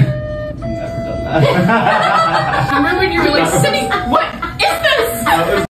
I've never done that. Remember when you were like